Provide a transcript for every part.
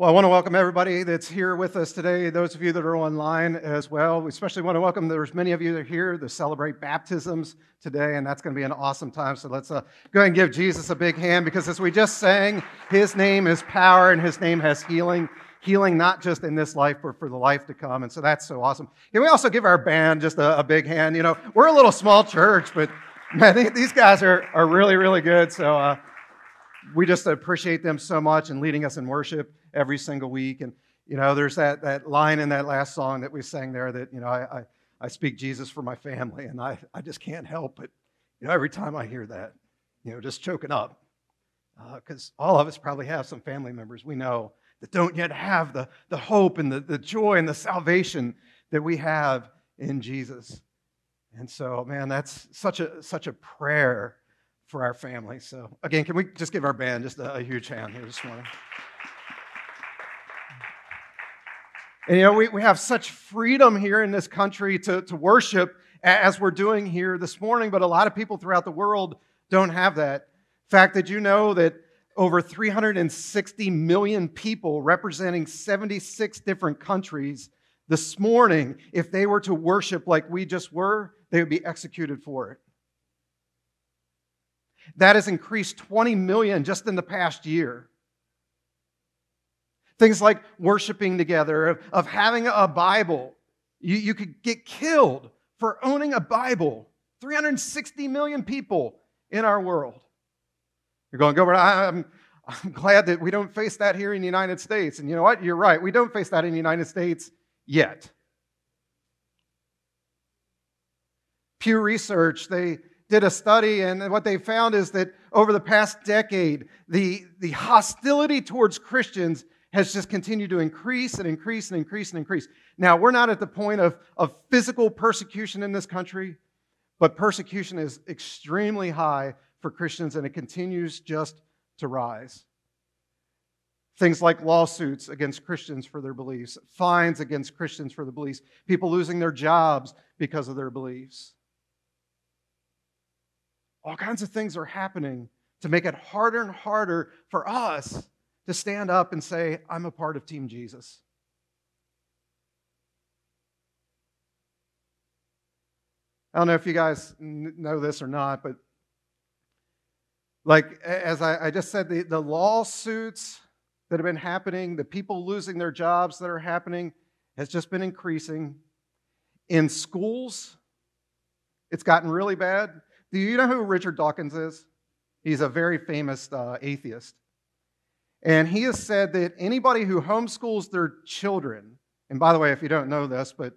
Well, I want to welcome everybody that's here with us today, those of you that are online as well. We especially want to welcome, there's many of you that are here to celebrate baptisms today, and that's going to be an awesome time. So let's uh, go ahead and give Jesus a big hand because as we just sang, his name is power and his name has healing. Healing not just in this life, but for the life to come. And so that's so awesome. Can we also give our band just a, a big hand? You know, we're a little small church, but man, these guys are, are really, really good. So uh, we just appreciate them so much and leading us in worship every single week. And, you know, there's that, that line in that last song that we sang there that, you know, I, I, I speak Jesus for my family. And I, I just can't help but, you know, every time I hear that, you know, just choking up. Because uh, all of us probably have some family members we know that don't yet have the, the hope and the, the joy and the salvation that we have in Jesus. And so, man, that's such a, such a prayer for our family. So, again, can we just give our band just a, a huge hand here this morning? And you know, we, we have such freedom here in this country to, to worship as we're doing here this morning, but a lot of people throughout the world don't have that. Fact, did you know that over 360 million people representing 76 different countries this morning, if they were to worship like we just were, they would be executed for it? That has increased 20 million just in the past year. Things like worshiping together, of, of having a Bible. You, you could get killed for owning a Bible. 360 million people in our world. You're going, Gilbert, I'm, I'm glad that we don't face that here in the United States. And you know what? You're right. We don't face that in the United States yet. Pew Research, they did a study, and what they found is that over the past decade, the, the hostility towards Christians has just continued to increase and increase and increase and increase. Now, we're not at the point of, of physical persecution in this country, but persecution is extremely high for Christians and it continues just to rise. Things like lawsuits against Christians for their beliefs, fines against Christians for their beliefs, people losing their jobs because of their beliefs. All kinds of things are happening to make it harder and harder for us to stand up and say, I'm a part of Team Jesus. I don't know if you guys know this or not, but like as I, I just said, the, the lawsuits that have been happening, the people losing their jobs that are happening, has just been increasing. In schools, it's gotten really bad. Do you know who Richard Dawkins is? He's a very famous uh, atheist. And he has said that anybody who homeschools their children, and by the way, if you don't know this, but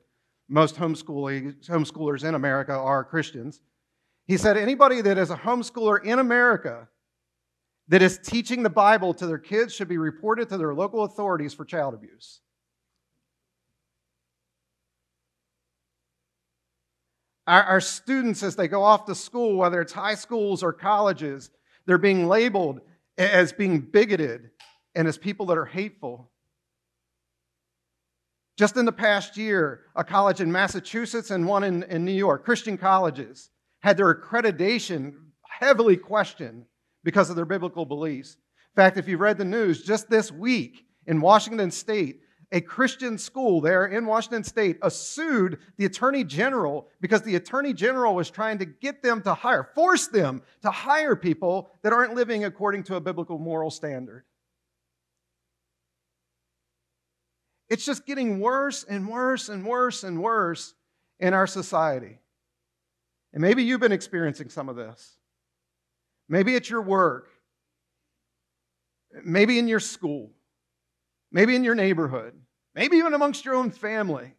most homeschoolers in America are Christians. He said anybody that is a homeschooler in America that is teaching the Bible to their kids should be reported to their local authorities for child abuse. Our, our, students, as they go off to school, whether it's high schools or colleges, they're being labeled as being bigoted and as people that are hateful. Just in the past year, a college in Massachusetts and one in, in New York, Christian colleges, had their accreditation heavily questioned because of their biblical beliefs. In fact, if you've read the news, just this week in Washington State, a Christian school there in Washington State sued the Attorney General because the Attorney General was trying to get them to hire, force them to hire people that aren't living according to a biblical moral standard. It's just getting worse and worse and worse and worse in our society. And maybe you've been experiencing some of this. Maybe at your work, maybe in your school, maybe in your neighborhood, maybe even amongst your own family.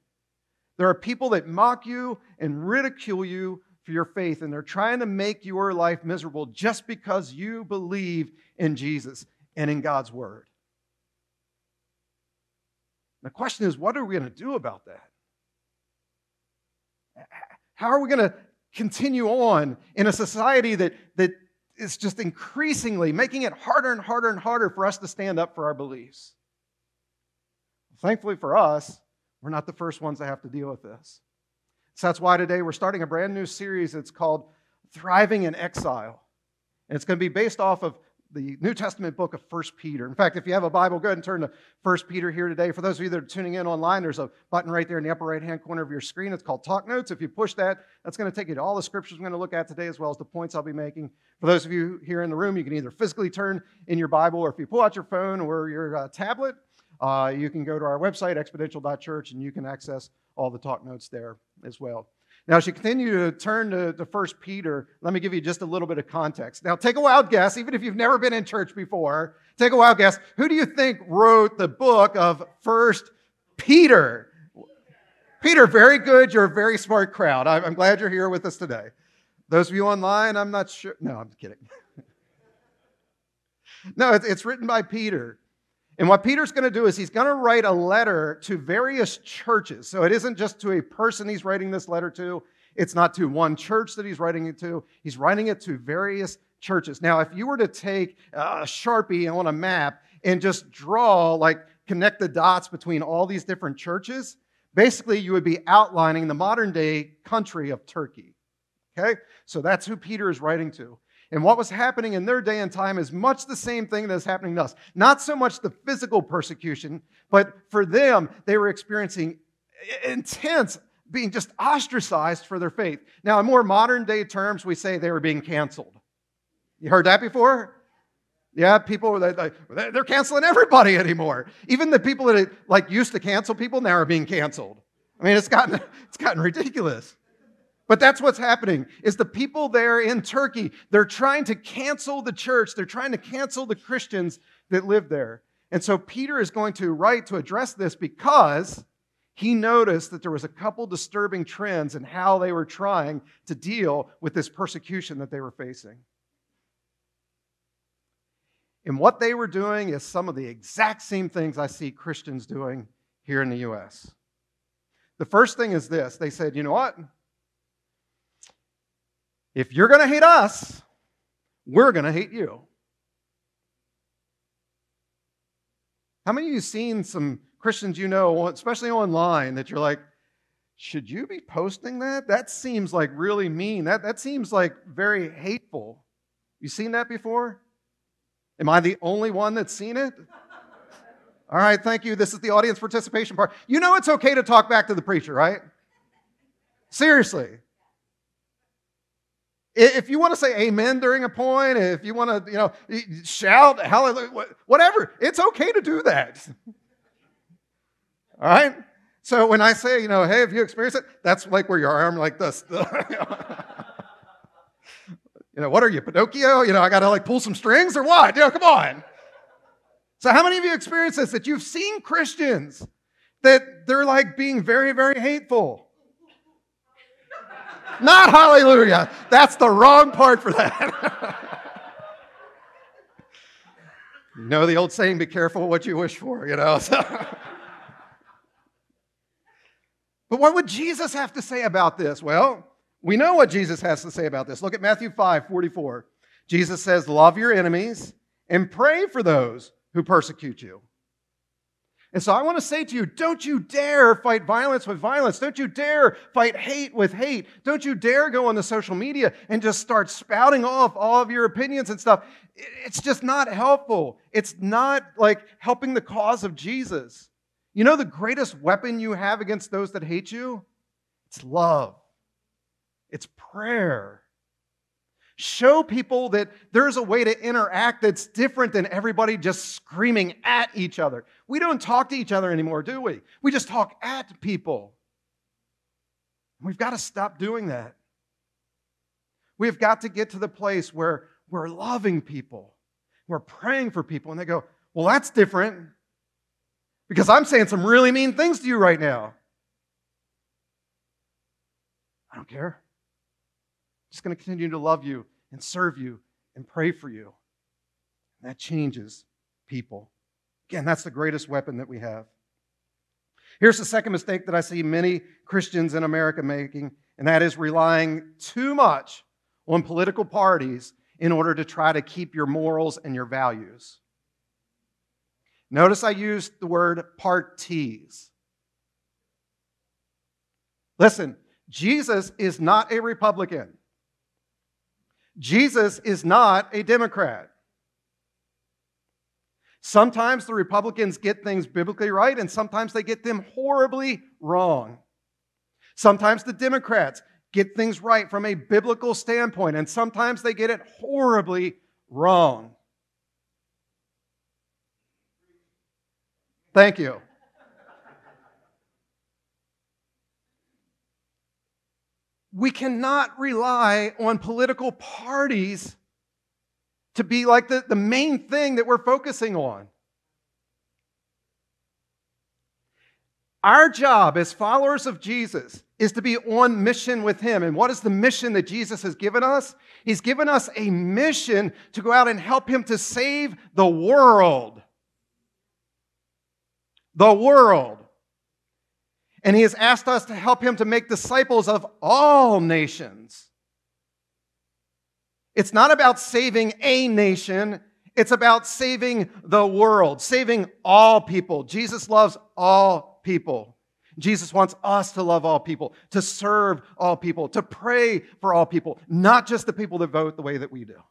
There are people that mock you and ridicule you for your faith, and they're trying to make your life miserable just because you believe in Jesus and in God's Word. The question is, what are we going to do about that? How are we going to continue on in a society that, that is just increasingly making it harder and harder and harder for us to stand up for our beliefs? Thankfully for us, we're not the first ones that have to deal with this. So that's why today we're starting a brand new series. It's called Thriving in Exile. And it's going to be based off of the New Testament book of First Peter. In fact, if you have a Bible, go ahead and turn to First Peter here today. For those of you that are tuning in online, there's a button right there in the upper right hand corner of your screen. It's called Talk Notes. If you push that, that's going to take you to all the scriptures I'm going to look at today, as well as the points I'll be making. For those of you here in the room, you can either physically turn in your Bible, or if you pull out your phone or your uh, tablet, uh, you can go to our website, exponential.church, and you can access all the talk notes there as well. Now, as you continue to turn to, to 1 Peter, let me give you just a little bit of context. Now, take a wild guess, even if you've never been in church before, take a wild guess. Who do you think wrote the book of 1 Peter? Peter, very good. You're a very smart crowd. I'm glad you're here with us today. Those of you online, I'm not sure. No, I'm kidding. no, it's written by Peter. And what Peter's going to do is he's going to write a letter to various churches. So it isn't just to a person he's writing this letter to, it's not to one church that he's writing it to, he's writing it to various churches. Now, if you were to take a Sharpie on a map and just draw, like, connect the dots between all these different churches, basically you would be outlining the modern day country of Turkey. Okay? So that's who Peter is writing to. And what was happening in their day and time is much the same thing that's happening to us. Not so much the physical persecution, but for them, they were experiencing intense being just ostracized for their faith. Now, in more modern day terms, we say they were being canceled. You heard that before? Yeah, people they're canceling everybody anymore. Even the people that like used to cancel people now are being canceled. I mean, it's gotten it's gotten ridiculous. But that's what's happening is the people there in Turkey, they're trying to cancel the church. They're trying to cancel the Christians that live there. And so Peter is going to write to address this because he noticed that there was a couple disturbing trends in how they were trying to deal with this persecution that they were facing. And what they were doing is some of the exact same things I see Christians doing here in the U.S. The first thing is this they said, you know what? If you're going to hate us, we're going to hate you. How many of you seen some Christians you know, especially online, that you're like, should you be posting that? That seems like really mean. That, that seems like very hateful. You seen that before? Am I the only one that's seen it? All right, thank you. This is the audience participation part. You know it's okay to talk back to the preacher, right? Seriously. If you want to say amen during a point, if you want to, you know, shout hallelujah, whatever, it's okay to do that. All right? So when I say, you know, hey, have you experienced it? That's like where your arm like this. you know, what are you, Pinocchio? You know, I got to like pull some strings or what? You know, come on. So how many of you experienced this that you've seen Christians that they're like being very, very hateful? Not hallelujah. That's the wrong part for that. you know the old saying, be careful what you wish for, you know? but what would Jesus have to say about this? Well, we know what Jesus has to say about this. Look at Matthew 5 44. Jesus says, Love your enemies and pray for those who persecute you. And so I want to say to you don't you dare fight violence with violence. Don't you dare fight hate with hate. Don't you dare go on the social media and just start spouting off all of your opinions and stuff. It's just not helpful. It's not like helping the cause of Jesus. You know the greatest weapon you have against those that hate you? It's love, it's prayer. Show people that there's a way to interact that's different than everybody just screaming at each other. We don't talk to each other anymore, do we? We just talk at people. We've got to stop doing that. We've got to get to the place where we're loving people, we're praying for people, and they go, Well, that's different because I'm saying some really mean things to you right now. I don't care I'm just going to continue to love you and serve you and pray for you. And that changes people. Again, that's the greatest weapon that we have. Here's the second mistake that I see many Christians in America making, and that is relying too much on political parties in order to try to keep your morals and your values. Notice I used the word parties. Listen, Jesus is not a Republican. Jesus is not a Democrat. Sometimes the Republicans get things biblically right, and sometimes they get them horribly wrong. Sometimes the Democrats get things right from a biblical standpoint, and sometimes they get it horribly wrong. Thank you. We cannot rely on political parties to be like the, the main thing that we're focusing on. Our job as followers of Jesus is to be on mission with Him. And what is the mission that Jesus has given us? He's given us a mission to go out and help Him to save the world. The world. And He has asked us to help Him to make disciples of all nations. It's not about saving a nation, it's about saving the world, saving all people. Jesus loves all people. Jesus wants us to love all people, to serve all people, to pray for all people, not just the people that vote the way that we do.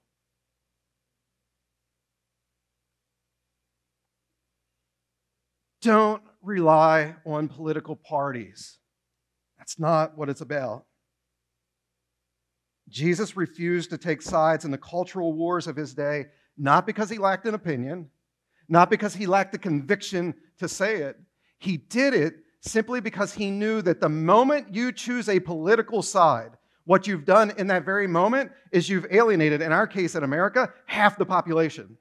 Don't rely on political parties. That's not what it's about. Jesus refused to take sides in the cultural wars of his day, not because he lacked an opinion, not because he lacked the conviction to say it. He did it simply because he knew that the moment you choose a political side, what you've done in that very moment is you've alienated, in our case in America, half the population.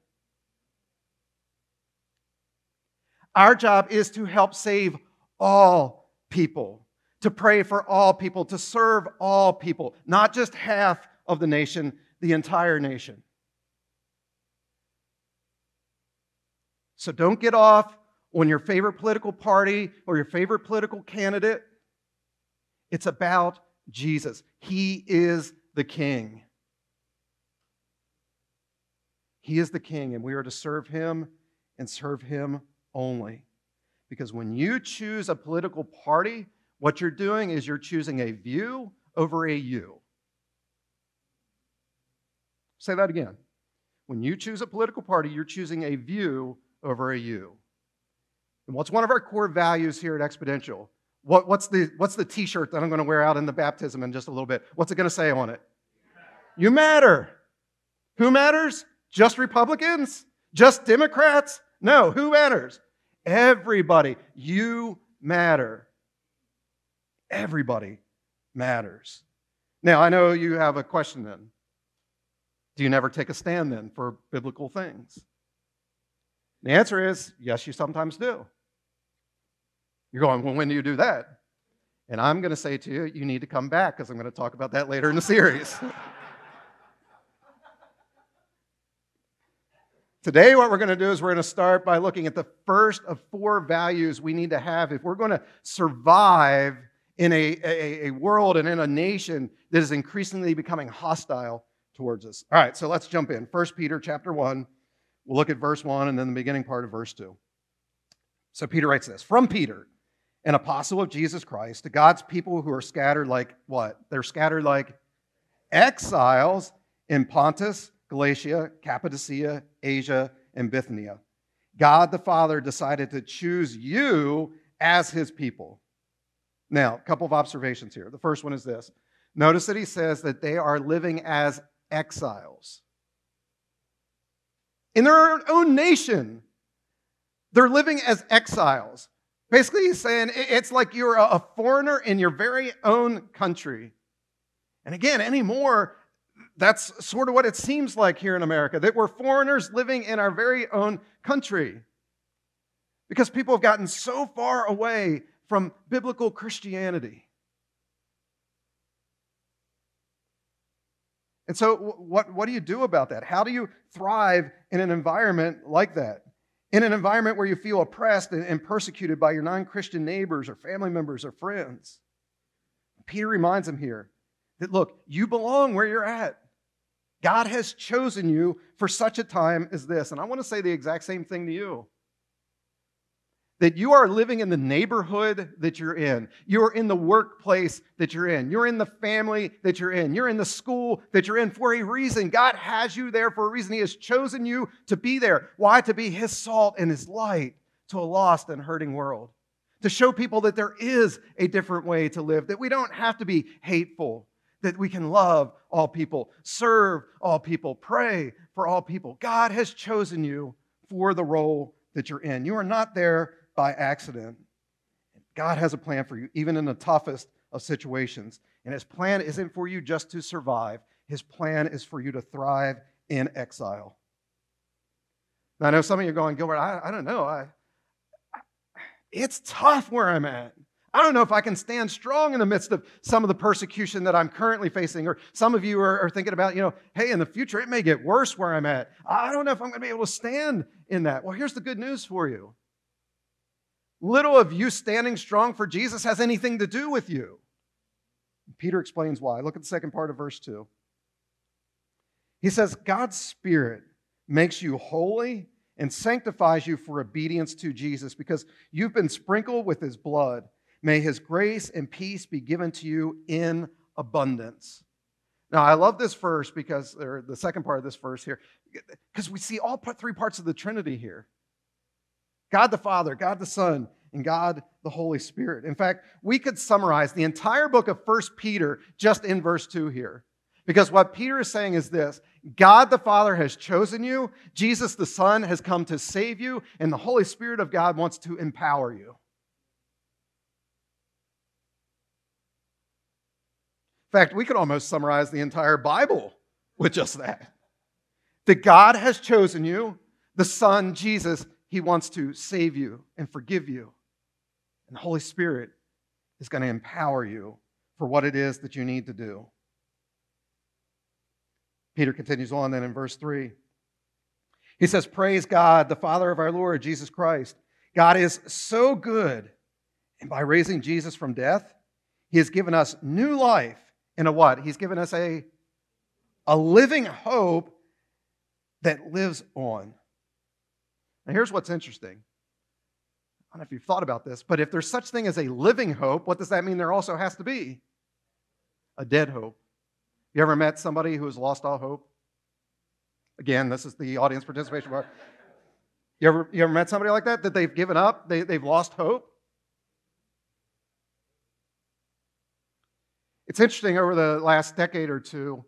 Our job is to help save all people to pray for all people, to serve all people, not just half of the nation, the entire nation. So don't get off on your favorite political party or your favorite political candidate. It's about Jesus. He is the king. He is the king, and we are to serve him and serve him only. Because when you choose a political party, what you're doing is you're choosing a view over a you. Say that again. When you choose a political party, you're choosing a view over a you. And what's one of our core values here at Exponential? What, what's, the, what's the t shirt that I'm going to wear out in the baptism in just a little bit? What's it going to say on it? You matter. Who matters? Just Republicans? Just Democrats? No, who matters? Everybody. You matter. Everybody matters. Now, I know you have a question then. Do you never take a stand then for biblical things? The answer is yes, you sometimes do. You're going, well, when do you do that? And I'm going to say to you, you need to come back because I'm going to talk about that later in the series. Today, what we're going to do is we're going to start by looking at the first of four values we need to have if we're going to survive in a, a, a world and in a nation that is increasingly becoming hostile towards us. All right, so let's jump in. 1 Peter chapter 1. We'll look at verse 1 and then the beginning part of verse 2. So Peter writes this From Peter, an apostle of Jesus Christ, to God's people who are scattered like what? They're scattered like exiles in Pontus, Galatia, Cappadocia, Asia, and Bithynia. God the Father decided to choose you as his people now, a couple of observations here. The first one is this notice that he says that they are living as exiles. In their own nation, they're living as exiles. Basically, he's saying it's like you're a foreigner in your very own country. And again, anymore, that's sort of what it seems like here in America that we're foreigners living in our very own country. Because people have gotten so far away from biblical Christianity. And so, what, what do you do about that? How do you thrive in an environment like that? In an environment where you feel oppressed and, persecuted by your non Christian neighbors or family members or friends? Peter reminds them here that look, you belong where you're at. God has chosen you for such a time as this. And I want to say the exact same thing to you that you are living in the neighborhood that you're in. You're in the workplace that you're in. You're in the family that you're in. You're in the school that you're in for a reason. God has you there for a reason. He has chosen you to be there. Why? To be His salt and His light to a lost and hurting world. To show people that there is a different way to live, that we don't have to be hateful, that we can love all people, serve all people, pray for all people. God has chosen you for the role that you're in. You are not there by accident. God has a plan for you, even in the toughest of situations. And his plan isn't for you just to survive, his plan is for you to thrive in exile. Now, I know some of you are going, Gilbert, I, I don't know. I, I, it's tough where I'm at. I don't know if I can stand strong in the midst of some of the persecution that I'm currently facing. Or some of you are, are, thinking about, you know, hey, in the future, it may get worse where I'm at. I don't know if I'm going to be able to stand in that. Well, here's the good news for you little of you standing strong for Jesus has anything to do with you. Peter explains why. Look at the second part of verse 2. He says, God's Spirit makes you holy and sanctifies you for obedience to Jesus because you've been sprinkled with his blood. May his grace and peace be given to you in abundance. Now, I love this verse because, or the second part of this verse here, because we see all three parts of the Trinity here. God the Father, God the Son, and God the Holy Spirit. In fact, we could summarize the entire book of First Peter just in verse 2 here. Because what Peter is saying is this God the Father has chosen you, Jesus the Son has come to save you, and the Holy Spirit of God wants to empower you. In fact, we could almost summarize the entire Bible with just that. That God has chosen you, the Son, Jesus, he wants to save you and forgive you. And the Holy Spirit is going to empower you for what it is that you need to do. Peter continues on then in verse 3. He says, Praise God, the Father of our Lord Jesus Christ. God is so good. And by raising Jesus from death, he has given us new life in a what? He's given us a, a living hope that lives on. Now, here's what's interesting. I don't know if you've thought about this, but if there's such thing as a living hope, what does that mean there also has to be? A dead hope. You ever met somebody who has lost all hope? Again, this is the audience participation part. You ever, you ever met somebody like that? That they've given up? They, they've lost hope? It's interesting over the last decade or two,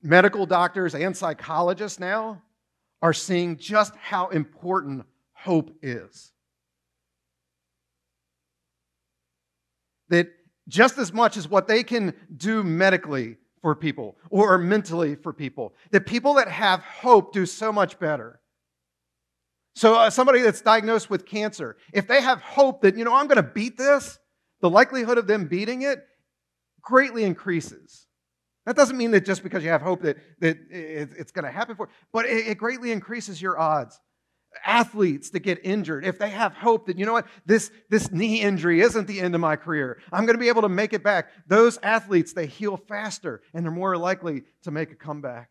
medical doctors and psychologists now are seeing just how important hope is. That just as much as what they can do medically for people or mentally for people, that people that have hope do so much better. So, uh, somebody that's diagnosed with cancer, if they have hope that, you know, I'm going to beat this, the likelihood of them beating it greatly increases. That doesn't mean that just because you have hope that, that it's going to happen for you, but it, greatly increases your odds. Athletes that get injured, if they have hope that, you know what, this, this knee injury isn't the end of my career, I'm going to be able to make it back. Those athletes, they heal faster and they're more likely to make a comeback.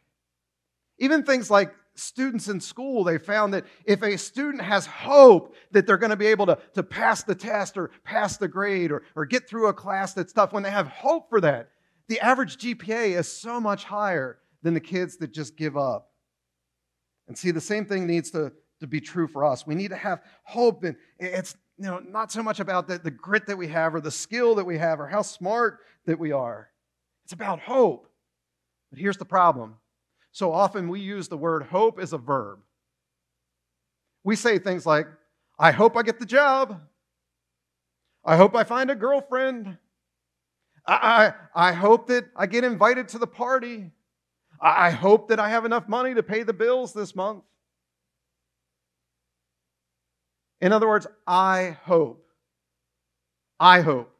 Even things like students in school, they found that if a student has hope that they're going to be able to, to pass the test or pass the grade or, or get through a class that's tough, when they have hope for that, the average GPA is so much higher than the kids that just give up. And see, the same thing needs to, to be true for us. We need to have hope. And it's you know, not so much about the, the grit that we have or the skill that we have or how smart that we are. It's about hope. But here's the problem. So often we use the word hope as a verb. We say things like, I hope I get the job. I hope I find a girlfriend. I, I, I hope that I get invited to the party. I, I hope that I have enough money to pay the bills this month. In other words, I hope. I hope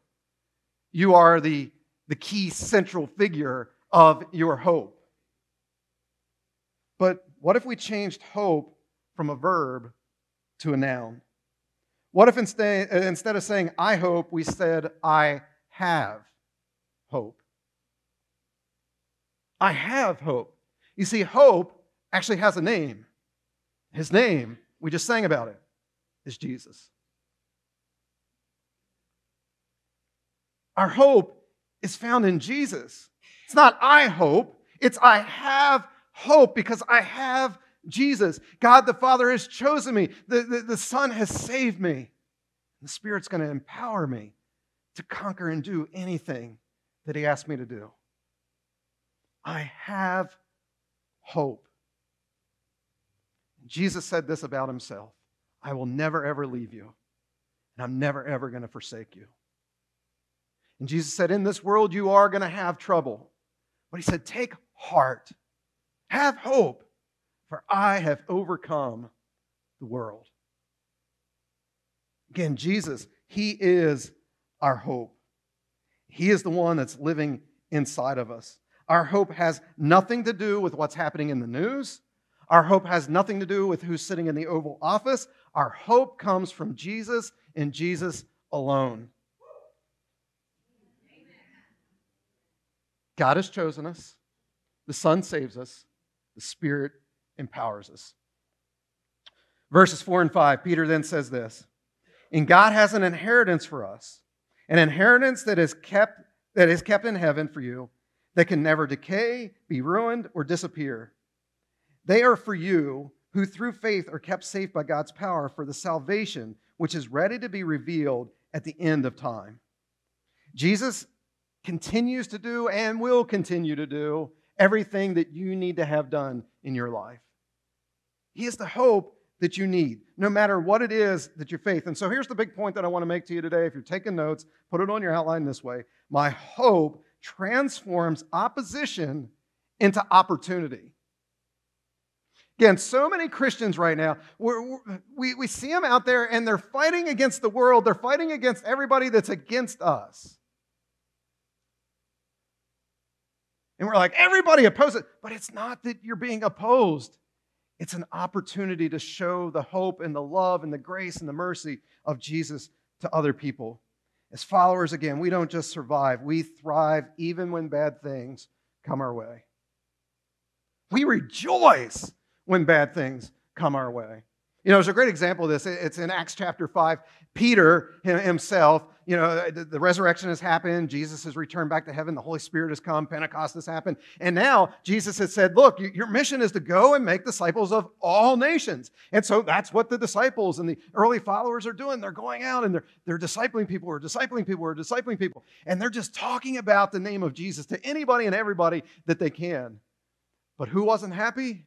you are the, the key central figure of your hope. But what if we changed hope from a verb to a noun? What if instead, instead of saying I hope, we said I have? hope. I have hope. You see, hope actually has a name. His name, we just sang about it, is Jesus. Our hope is found in Jesus. It's not I hope, it's I have hope because I have Jesus. God the Father has chosen me, the, the, the Son has saved me. The Spirit's going to empower me to conquer and do anything that He asked me to do. I have hope. Jesus said this about Himself I will never, ever leave you, and I'm never, ever going to forsake you. And Jesus said, In this world, you are going to have trouble. But He said, Take heart, have hope, for I have overcome the world. Again, Jesus, He is our hope. He is the one that's living inside of us. Our hope has nothing to do with what's happening in the news. Our hope has nothing to do with who's sitting in the Oval Office. Our hope comes from Jesus and Jesus alone. God has chosen us. The Son saves us. The Spirit empowers us. Verses 4 and 5, Peter then says this And God has an inheritance for us, an inheritance that is kept, that is kept in heaven for you, that can never decay, be ruined, or disappear. They are for you who through faith are kept safe by God's power for the salvation which is ready to be revealed at the end of time. Jesus continues to do and will continue to do everything that you need to have done in your life. He is the hope that you need, no matter what it is that you faith. And so here's the big point that I want to make to you today. If you're taking notes, put it on your outline this way. My hope transforms opposition into opportunity. Again, so many Christians right now, we we see them out there and they're fighting against the world. They're fighting against everybody that's against us. And we're like, everybody opposes. But it's not that you're being opposed, it's an opportunity to show the hope and the love and the grace and the mercy of Jesus to other people. As followers, again, we don't just survive, we thrive even when bad things come our way. We rejoice when bad things come our way. You know, there's a great example of this. It's in Acts chapter 5. Peter himself, you know, the, resurrection has happened. Jesus has returned back to heaven. The Holy Spirit has come. Pentecost has happened. And now Jesus has said, Look, your mission is to go and make disciples of all nations. And so that's what the disciples and the early followers are doing. They're going out and they're, they're discipling people or discipling people or discipling people. And they're just talking about the name of Jesus to anybody and everybody that they can. But who wasn't happy?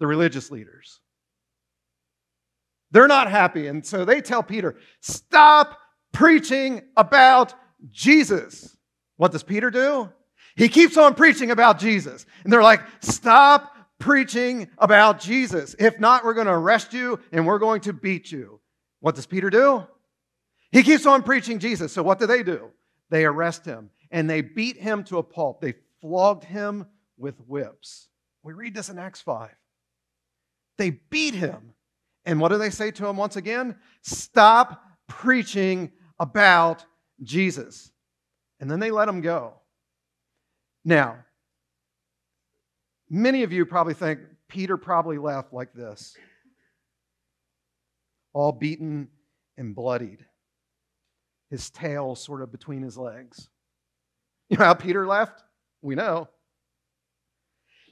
The religious leaders. They're not happy. And so they tell Peter, stop preaching about Jesus. What does Peter do? He keeps on preaching about Jesus. And they're like, stop preaching about Jesus. If not, we're going to arrest you and we're going to beat you. What does Peter do? He keeps on preaching Jesus. So what do they do? They arrest him and they beat him to a pulp. They flogged him with whips. We read this in Acts 5. They beat him and what do they say to him once again? Stop preaching about Jesus. And then they let him go. Now, many of you probably think Peter probably left like this all beaten and bloodied, his tail sort of between his legs. You know how Peter left? We know.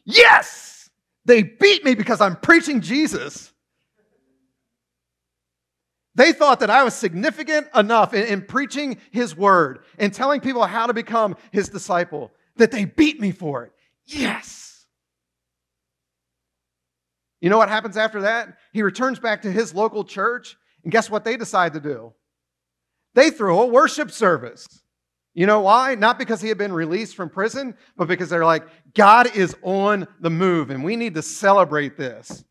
Yes! They beat me because I'm preaching Jesus. They thought that I was significant enough in, in, preaching his word and telling people how to become his disciple that they beat me for it. Yes. You know what happens after that? He returns back to his local church, and guess what they decide to do? They throw a worship service. You know why? Not because he had been released from prison, but because they're like, God is on the move, and we need to celebrate this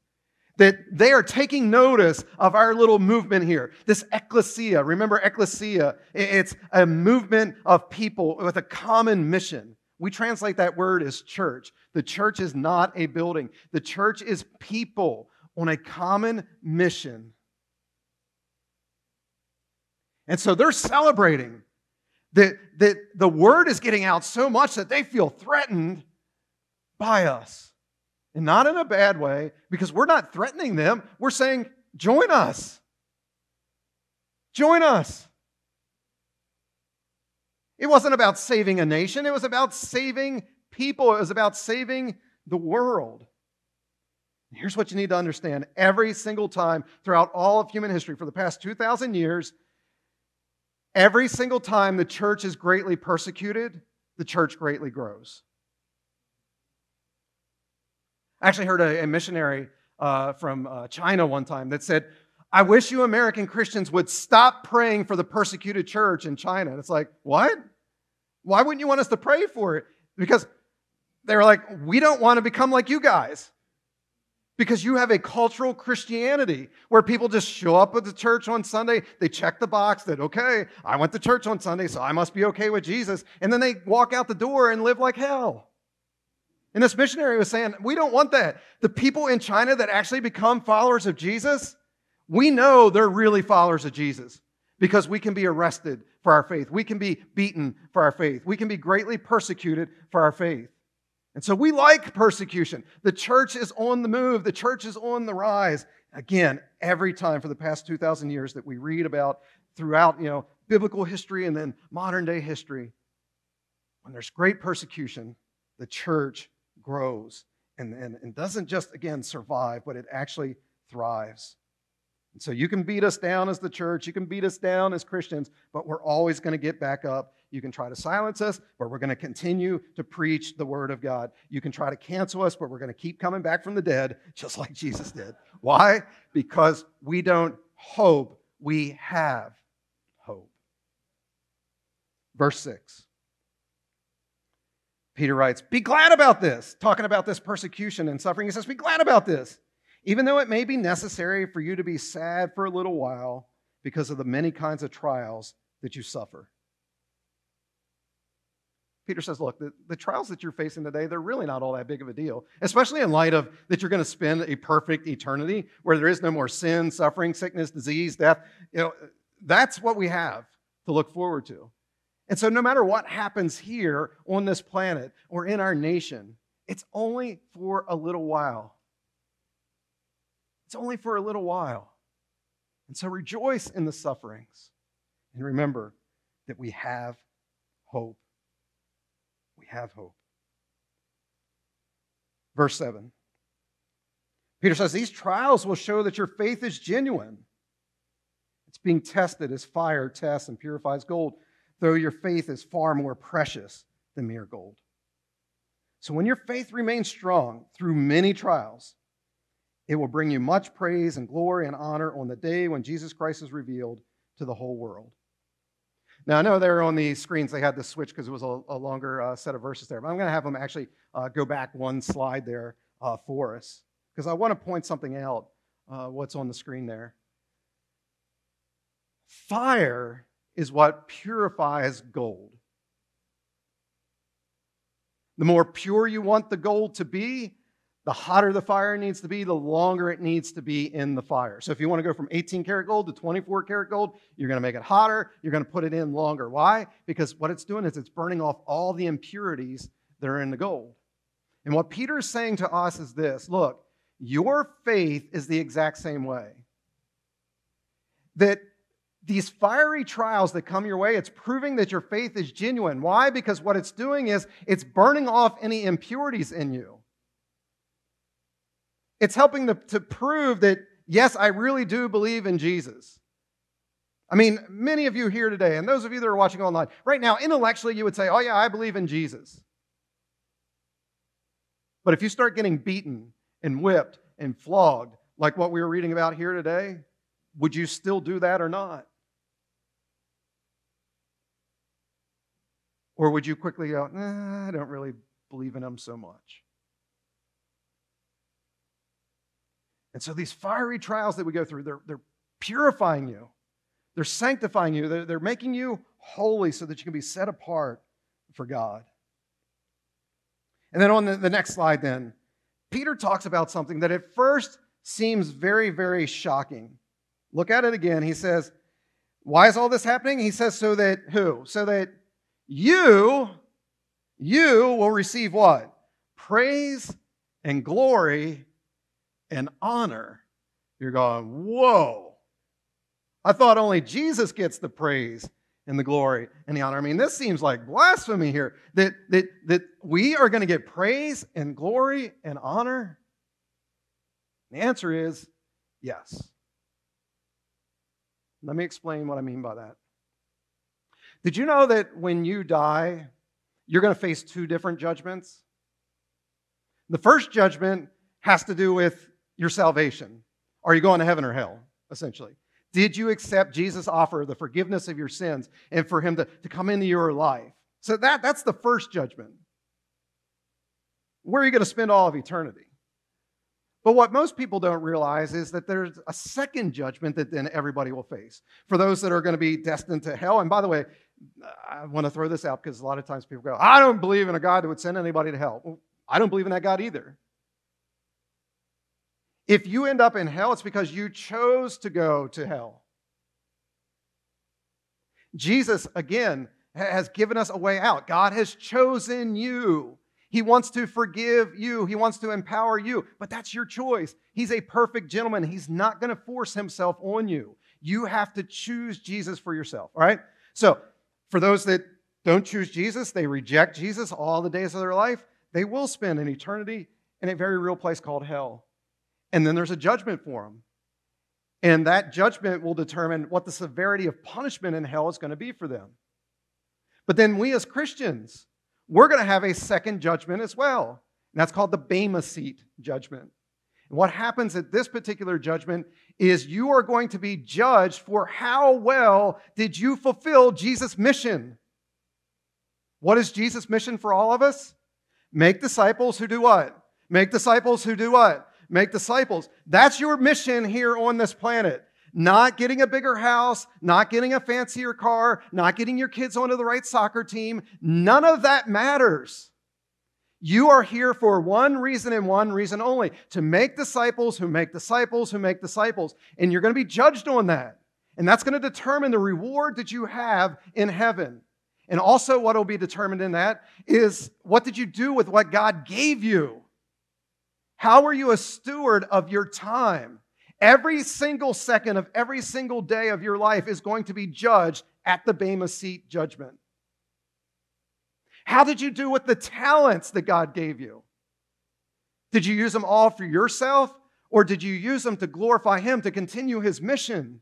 that they are taking notice of our little movement here. This ecclesia, remember ecclesia, it's a movement of people with a common mission. We translate that word as church. The church is not a building, the church is people on a common mission. And so they're celebrating that, that the word is getting out so much that they feel threatened by us. And not in a bad way, because we're not threatening them. We're saying, join us. Join us. It wasn't about saving a nation, it was about saving people, it was about saving the world. Here's what you need to understand every single time throughout all of human history for the past 2,000 years, every single time the church is greatly persecuted, the church greatly grows. I actually heard a, a missionary uh, from uh, China one time that said, I wish you American Christians would stop praying for the persecuted church in China. And it's like, what? Why wouldn't you want us to pray for it? Because they were like, we don't want to become like you guys. Because you have a cultural Christianity where people just show up at the church on Sunday, they check the box that, okay, I went to church on Sunday, so I must be okay with Jesus. And then they walk out the door and live like hell. And this missionary was saying, we don't want that. The people in China that actually become followers of Jesus, we know they're really followers of Jesus because we can be arrested for our faith. We can be beaten for our faith. We can be greatly persecuted for our faith. And so we like persecution. The church is on the move, the church is on the rise. Again, every time for the past 2,000 years that we read about throughout you know, biblical history and then modern day history, when there's great persecution, the church grows and, and, and doesn't just, again, survive, but it actually thrives. And so you can beat us down as the church, you can beat us down as Christians, but we're always going to get back up. You can try to silence us, but we're going to continue to preach the word of God. You can try to cancel us, but we're going to keep coming back from the dead, just like Jesus did. Why? Because we don't hope, we have hope. Verse 6. Peter writes, Be glad about this, talking about this persecution and suffering. He says, Be glad about this even though it may be necessary for you to be sad for a little while because of the many kinds of trials that you suffer. Peter says, Look, the, the trials that you're facing today, they're really not all that big of a deal, especially in light of that you're going to spend a perfect eternity where there is no more sin, suffering, sickness, disease, death. You know, that's what we have to look forward to. And so, no matter what happens here on this planet or in our nation, it's only for a little while. It's only for a little while. And so rejoice in the sufferings. And remember that we have hope. We have hope. Verse 7. Peter says, These trials will show that your faith is genuine. It's being tested as fire tests and purifies gold, though your faith is far more precious than mere gold. So when your faith remains strong through many trials, it will bring you much praise and glory and honor on the day when Jesus Christ is revealed to the whole world. Now, I know there are on the screens they had the switch because it was a, a longer uh, set of verses there, but I'm going to have them actually uh, go back one slide there uh, for us because I want to point something out uh, what's on the screen there. Fire is what purifies gold. The more pure you want the gold to be, the hotter the fire needs to be, the longer it needs to be in the fire. So if you want to go from 18 karat gold to 24 karat gold, you're going to make it hotter, you're going to put it in longer. Why? Because what it's doing is it's burning off all the impurities that are in the gold. And what Peter is saying to us is this look, your faith is the exact same way. That these fiery trials that come your way, it's proving that your faith is genuine. Why? Because what it's doing is it's burning off any impurities in you. It's helping to, to prove that, yes, I really do believe in Jesus. I mean, many of you here today, and those of you that are watching online, right now, intellectually, you would say, oh, yeah, I believe in Jesus. But if you start getting beaten and whipped and flogged, like what we were reading about here today, would you still do that or not? Or would you quickly go, nah, I don't really believe in him so much? And so these fiery trials that we go through, they're, they're purifying you, they're sanctifying you, they're, they're making you holy so that you can be set apart for God. And then on the, the next slide, then, Peter talks about something that at first seems very, very shocking. Look at it again. He says, Why is all this happening? He says, So that who? So that you, you will receive what? Praise and glory and honor, you're going, whoa. I thought only Jesus gets the praise and the glory and the honor. I mean, this seems like blasphemy here that, that, that we are going to get praise and glory and honor. The answer is yes. Let me explain what I mean by that. Did you know that when you die, you're going to face two different judgments? The first judgment has to do with your salvation. Are you going to heaven or hell, essentially? Did you accept Jesus' offer, of the forgiveness of your sins, and for him to, to come into your life? So that, that's the first judgment. Where are you going to spend all of eternity? But what most people don't realize is that there's a second judgment that then everybody will face. For those that are going to be destined to hell, and by the way, I want to throw this out because a lot of times people go, I don't believe in a God that would send anybody to hell. Well, I don't believe in that God either. If you end up in hell, it's because you chose to go to hell. Jesus, again, has given us a way out. God has chosen you. He wants to forgive you. He wants to empower you, but that's your choice. He's a perfect gentleman. He's not going to force himself on you. You have to choose Jesus for yourself, all right? So, for those that don't choose Jesus, they reject Jesus all the days of their life, they will spend an eternity in a very real place called hell. And then there's a judgment for them. And that judgment will determine what the severity of punishment in hell is going to be for them. But then we as Christians, we're going to have a second judgment as well. And that's called the Bema seat judgment. And what happens at this particular judgment is you are going to be judged for how well did you fulfill Jesus' mission. What is Jesus' mission for all of us? Make disciples who do what? Make disciples who do what? make disciples. That's your mission here on this planet. Not getting a bigger house, not getting a fancier car, not getting your kids onto the right soccer team. None of that matters. You are here for one reason and one reason only to make disciples who make disciples who make disciples. And you're going to be judged on that. And that's going to determine the reward that you have in heaven. And also, what will be determined in that is what did you do with what God gave you? How were you a steward of your time? Every single second of every single day of your life is going to be judged at the Bema seat judgment. How did you do with the talents that God gave you? Did you use them all for yourself or did you use them to glorify Him, to continue His mission?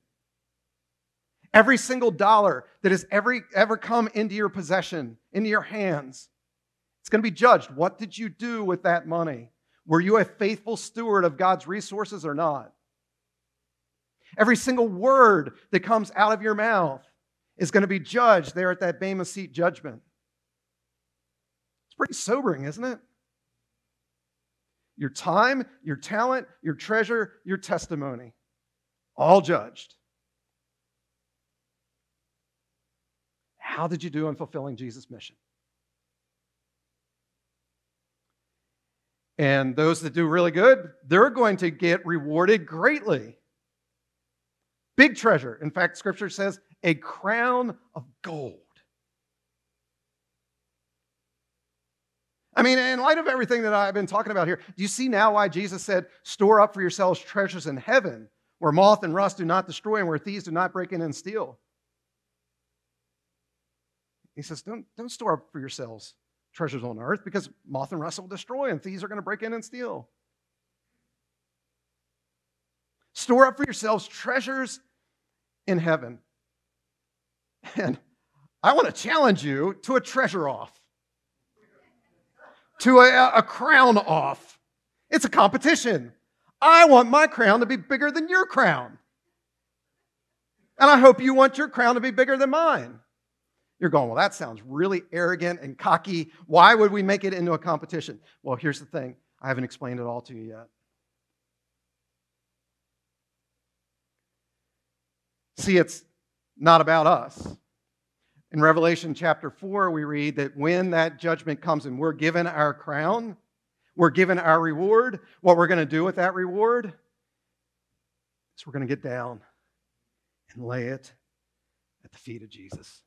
Every single dollar that has ever, ever come into your possession, into your hands, it's going to be judged. What did you do with that money? Were you a faithful steward of God's resources or not? Every single word that comes out of your mouth is going to be judged there at that Bema seat judgment. It's pretty sobering, isn't it? Your time, your talent, your treasure, your testimony, all judged. How did you do in fulfilling Jesus' mission? And those that do really good, they're going to get rewarded greatly. Big treasure. In fact, scripture says a crown of gold. I mean, in light of everything that I've been talking about here, do you see now why Jesus said, Store up for yourselves treasures in heaven, where moth and rust do not destroy and where thieves do not break in and steal? He says, Don't, don't store up for yourselves treasures on earth because moth and rust will destroy and thieves are going to break in and steal. Store up for yourselves treasures in heaven. And I want to challenge you to a treasure off, to a, a crown off. It's a competition. I want my crown to be bigger than your crown. And I hope you want your crown to be bigger than mine. You're going, well, that sounds really arrogant and cocky. Why would we make it into a competition? Well, here's the thing I haven't explained it all to you yet. See, it's not about us. In Revelation chapter 4, we read that when that judgment comes and we're given our crown, we're given our reward, what we're going to do with that reward is we're going to get down and lay it at the feet of Jesus.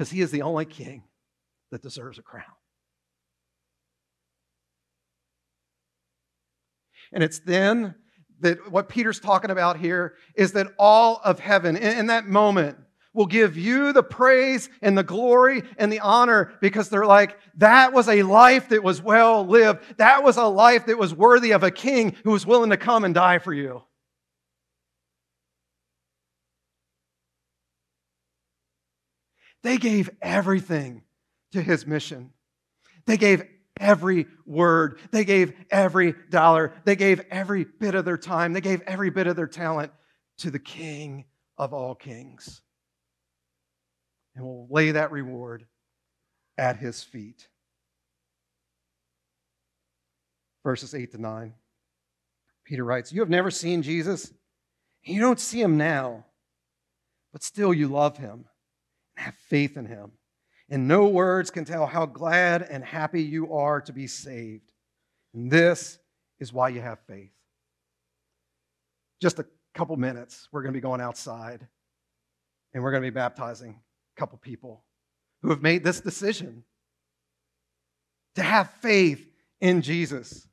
because he is the only king that deserves a crown. And it's then that what Peter's talking about here is that all of heaven, in, that moment, will give you the praise and the glory and the honor because they're like, that was a life that was well lived. That was a life that was worthy of a king who was willing to come and die for you. They gave everything to his mission. They gave every word. They gave every dollar. They gave every bit of their time. They gave every bit of their talent to the King of all kings and will lay that reward at his feet. Verses 8 to 9. Peter writes, You have never seen Jesus, you don't see him now, but still you love him and have faith in him. And no words can tell how glad and happy you are to be saved. And this is why you have faith. Just a couple minutes, we're going to be going outside and we're going to be baptizing a couple people who have made this decision to have faith in Jesus,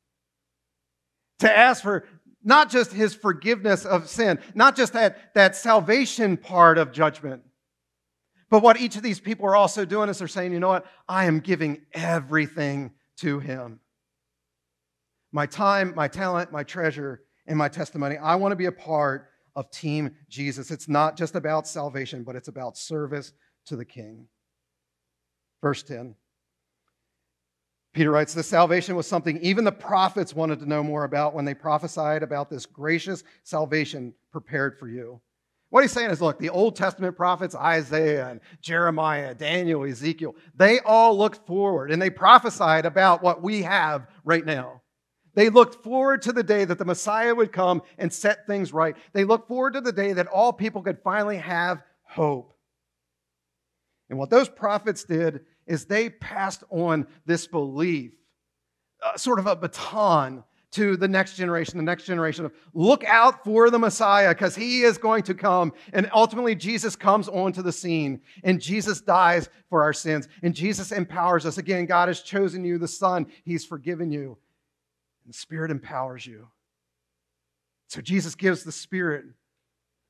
to ask for not just his forgiveness of sin, not just that, that salvation part of judgment, but what each of these people are also doing is they're saying, you know what? I am giving everything to him. My time, my talent, my treasure, and my testimony. I want to be a part of Team Jesus. It's not just about salvation, but it's about service to the king. Verse 10. Peter writes, The salvation was something even the prophets wanted to know more about when they prophesied about this gracious salvation prepared for you. What he's saying is look, the Old Testament prophets, Isaiah and Jeremiah, Daniel, Ezekiel, they all looked forward and they prophesied about what we have right now. They looked forward to the day that the Messiah would come and set things right. They looked forward to the day that all people could finally have hope. And what those prophets did is they passed on this belief, uh, sort of a baton to the next generation, the next generation of look out for the Messiah because he is going to come. And ultimately, Jesus comes onto the scene and Jesus dies for our sins. And Jesus empowers us. Again, God has chosen you, the Son, he's forgiven you. And the Spirit empowers you. So Jesus gives the Spirit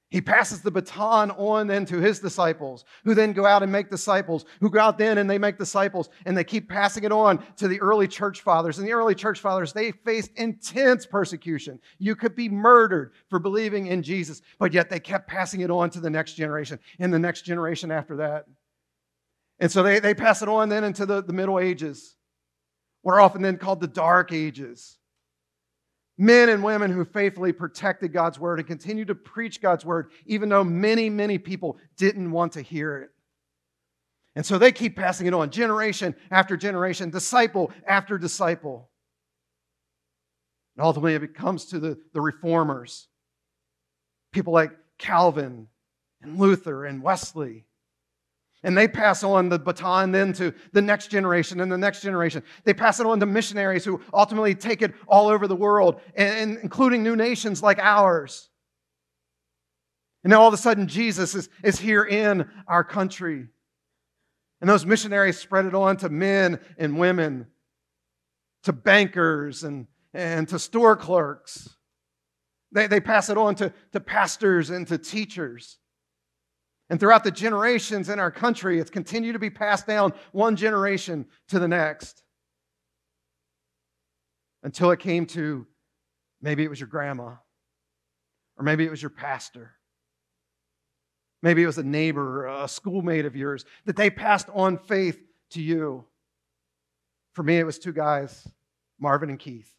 he passes the baton on then to his disciples, who then go out and make disciples, who go out then and they make disciples, and they keep passing it on to the early church fathers. And the early church fathers, they faced intense persecution. You could be murdered for believing in Jesus, but yet they kept passing it on to the next generation and the next generation after that. And so they, they pass it on then into the, the Middle Ages, what are often then called the Dark Ages men and women who faithfully protected God's word and continued to preach God's word, even though many, many people didn't want to hear it. And so they keep passing it on, generation after generation, disciple after disciple. And ultimately, it comes to the, the reformers, people like Calvin and Luther and Wesley and they pass on the baton then to the next generation and the next generation. They pass it on to missionaries who ultimately take it all over the world, and, including new nations like ours. And now all of a sudden, Jesus is, is here in our country. And those missionaries spread it on to men and women, to bankers and, and to store clerks. They, they pass it on to, to pastors and to teachers. And throughout the generations in our country, it's continued to be passed down one generation to the next until it came to maybe it was your grandma, or maybe it was your pastor. Maybe it was a neighbor, a schoolmate of yours, that they passed on faith to you. For me, it was two guys, Marvin and Keith.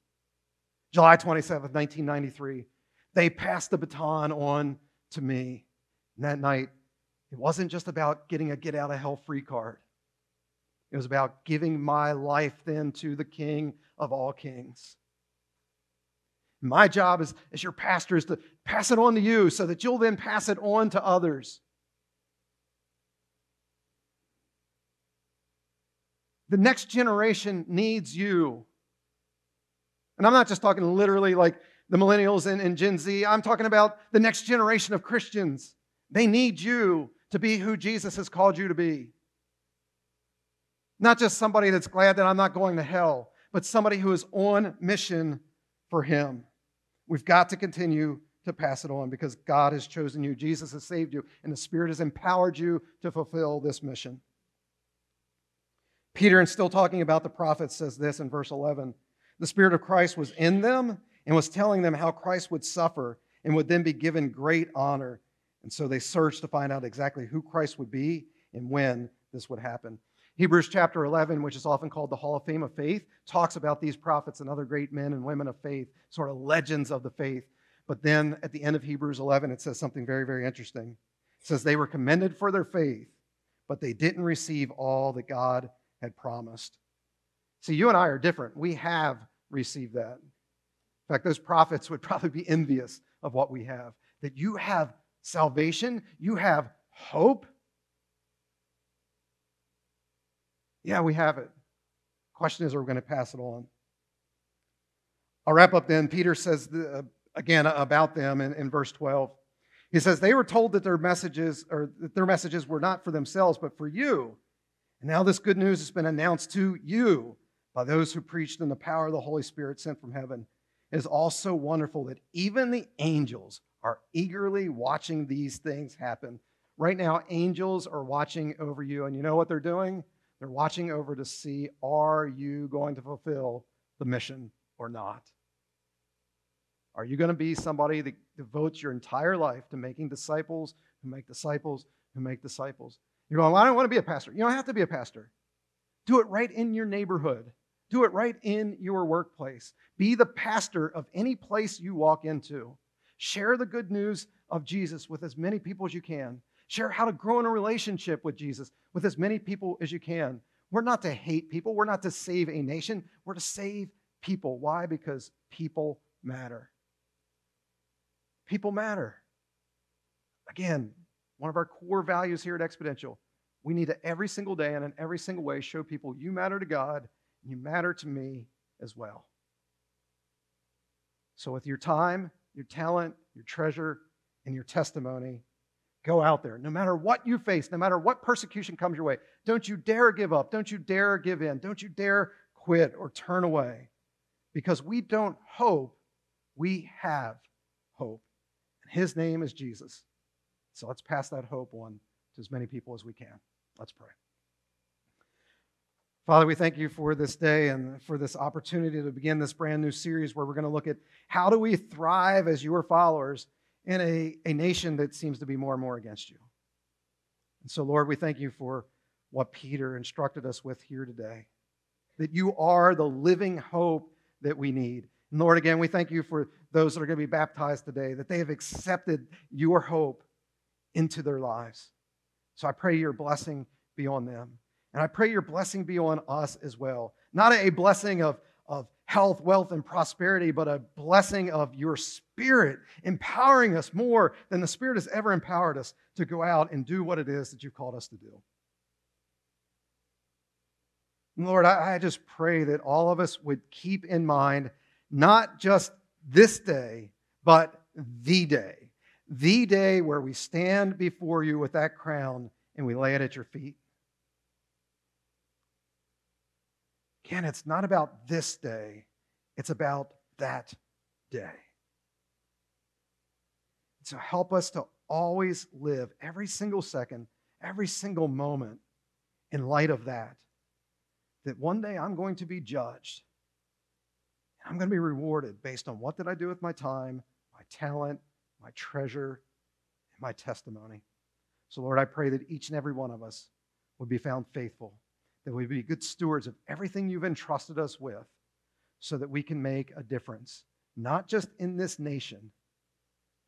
July 27th, 1993. They passed the baton on to me. And that night, it wasn't just about getting a get out of hell free card. It was about giving my life then to the King of all kings. My job as, as your pastor is to pass it on to you so that you'll then pass it on to others. The next generation needs you. And I'm not just talking literally like the millennials and, and Gen Z, I'm talking about the next generation of Christians. They need you to be who Jesus has called you to be. Not just somebody that's glad that I'm not going to hell, but somebody who is on mission for Him. We've got to continue to pass it on because God has chosen you. Jesus has saved you, and the Spirit has empowered you to fulfill this mission. Peter, and still talking about the prophets, says this in verse 11 The Spirit of Christ was in them and was telling them how Christ would suffer and would then be given great honor. And so they searched to find out exactly who Christ would be and when this would happen. Hebrews chapter 11, which is often called the Hall of Fame of Faith, talks about these prophets and other great men and women of faith, sort of legends of the faith. But then at the end of Hebrews 11, it says something very, very interesting. It says, They were commended for their faith, but they didn't receive all that God had promised. See, you and I are different. We have received that. In fact, those prophets would probably be envious of what we have. That you have salvation, you have hope. Yeah, we have it. Question is, are we going to pass it on? I'll wrap up then. Peter says the, uh, again about them in, in verse 12. He says, They were told that their messages or that their messages were not for themselves, but for you. And now this good news has been announced to you by those who preached in the power of the Holy Spirit sent from heaven. It is also wonderful that even the angels are eagerly watching these things happen. Right now, angels are watching over you, and you know what they're doing? They're watching over to see are you going to fulfill the mission or not? Are you going to be somebody that devotes your entire life to making disciples who make disciples who make disciples? You're going, well, I don't want to be a pastor. You don't have to be a pastor. Do it right in your neighborhood. Do it right in your workplace. Be the pastor of any place you walk into. Share the good news of Jesus with as many people as you can. Share how to grow in a relationship with Jesus with as many people as you can. We're not to hate people. We're not to save a nation. We're to save people. Why? Because people matter. People matter. Again, one of our core values here at Exponential. We need to every single day and in every single way show people you matter to God and you matter to me as well. So, with your time, your talent, your treasure, and your testimony, go out there. No matter what you face, no matter what persecution comes your way, don't you dare give up. Don't you dare give in. Don't you dare quit or turn away. Because we don't hope, we have hope. And his name is Jesus. So let's pass that hope on to as many people as we can. Let's pray. Father, we thank you for this day and for this opportunity to begin this brand new series where we're going to look at how do we thrive as your followers in a, a nation that seems to be more and more against you. And so, Lord, we thank you for what Peter instructed us with here today that you are the living hope that we need. And Lord, again, we thank you for those that are going to be baptized today, that they have accepted your hope into their lives. So I pray your blessing be on them. And I pray your blessing be on us as well. Not a blessing of, of health, wealth, and prosperity, but a blessing of your spirit, empowering us more than the Spirit has ever empowered us to go out and do what it is that you've called us to do. Lord, I, I just pray that all of us would keep in mind not just this day, but the day the day where we stand before you with that crown and we lay it at your feet. Again, it's not about this day, it's about that day. So help us to always live every single second, every single moment in light of that. That one day I'm going to be judged. And I'm going to be rewarded based on what did I do with my time, my talent, my treasure, and my testimony. So, Lord, I pray that each and every one of us would be found faithful, that we be good stewards of everything you've entrusted us with, so that we can make a difference, not just in this nation,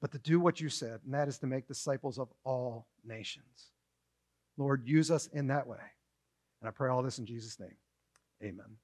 but to do what you said, and that is to make disciples of all nations. Lord, use us in that way. And I pray all this in Jesus' name. Amen.